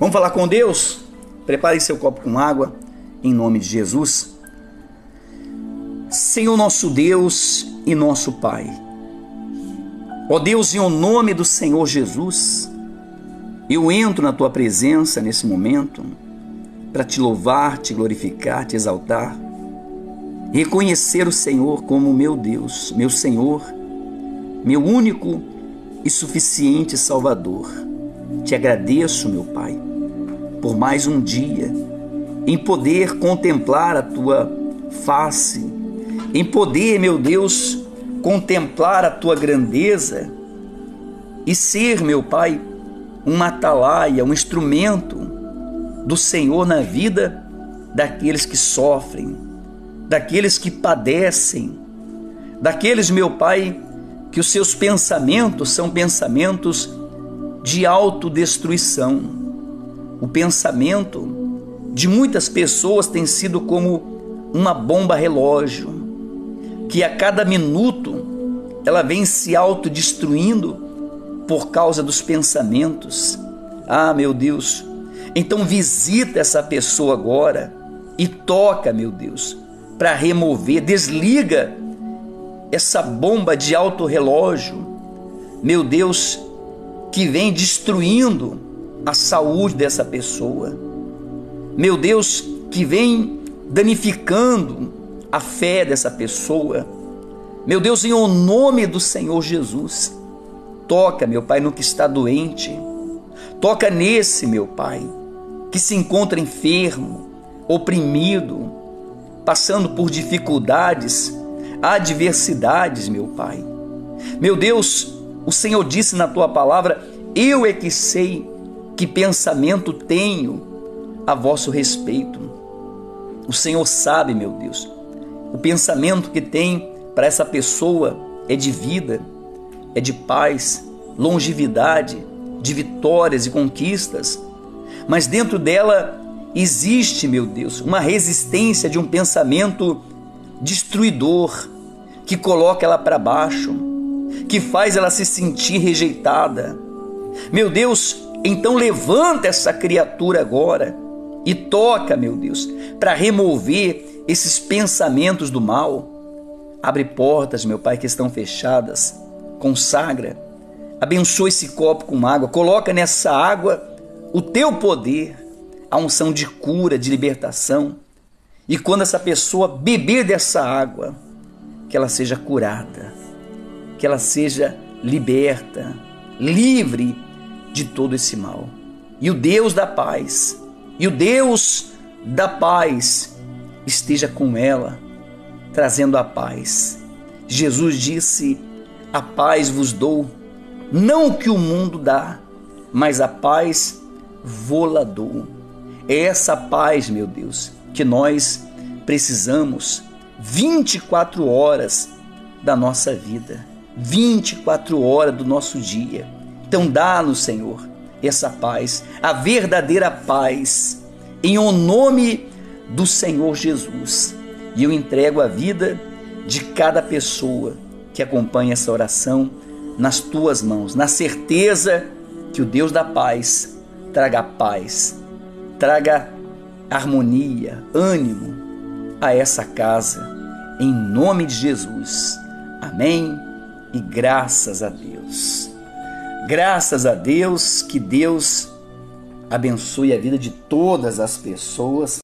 Vamos falar com Deus? Prepare seu copo com água, em nome de Jesus. Senhor nosso Deus e nosso Pai. Ó Deus, em o nome do Senhor Jesus, eu entro na tua presença nesse momento para te louvar, te glorificar, te exaltar, reconhecer o Senhor como meu Deus, meu Senhor, meu único e suficiente Salvador. Te agradeço, meu Pai, por mais um dia em poder contemplar a tua face, em poder, meu Deus, contemplar a tua grandeza e ser, meu Pai, uma atalaia, um instrumento do Senhor na vida daqueles que sofrem, daqueles que padecem, daqueles, meu Pai, que os seus pensamentos são pensamentos de autodestruição. O pensamento de muitas pessoas tem sido como uma bomba relógio, que a cada minuto ela vem se autodestruindo por causa dos pensamentos. Ah, meu Deus. Então visita essa pessoa agora e toca, meu Deus, para remover, desliga essa bomba de alto relógio, meu Deus, que vem destruindo a saúde dessa pessoa. Meu Deus, que vem danificando a fé dessa pessoa. Meu Deus, em nome do Senhor Jesus, toca, meu Pai, no que está doente. Toca nesse, meu Pai, que se encontra enfermo, oprimido, passando por dificuldades adversidades, meu Pai. Meu Deus, o Senhor disse na tua palavra: Eu é que sei que pensamento tenho a vosso respeito. O Senhor sabe, meu Deus, o pensamento que tem para essa pessoa é de vida, é de paz, longevidade, de vitórias e conquistas. Mas dentro dela existe, meu Deus, uma resistência de um pensamento destruidor, que coloca ela para baixo, que faz ela se sentir rejeitada. Meu Deus, então levanta essa criatura agora e toca, meu Deus, para remover esses pensamentos do mal. Abre portas, meu Pai, que estão fechadas. Consagra. Abençoa esse copo com água. Coloca nessa água o teu poder, a unção de cura, de libertação. E quando essa pessoa beber dessa água, que ela seja curada, que ela seja liberta, livre de todo esse mal. E o Deus da paz, e o Deus da paz esteja com ela, trazendo a paz. Jesus disse: A paz vos dou, não o que o mundo dá, mas a paz vô-la dou. É essa paz, meu Deus, que nós precisamos 24 horas da nossa vida, 24 horas do nosso dia. Então dá-nos, Senhor, essa paz, a verdadeira paz, em o nome do Senhor Jesus. E eu entrego a vida de cada pessoa que acompanha essa oração nas tuas mãos, na certeza que o Deus da paz traga paz, traga harmonia, ânimo a essa casa, em nome de Jesus. Amém e graças a Deus. Graças a Deus, que Deus abençoe a vida de todas as pessoas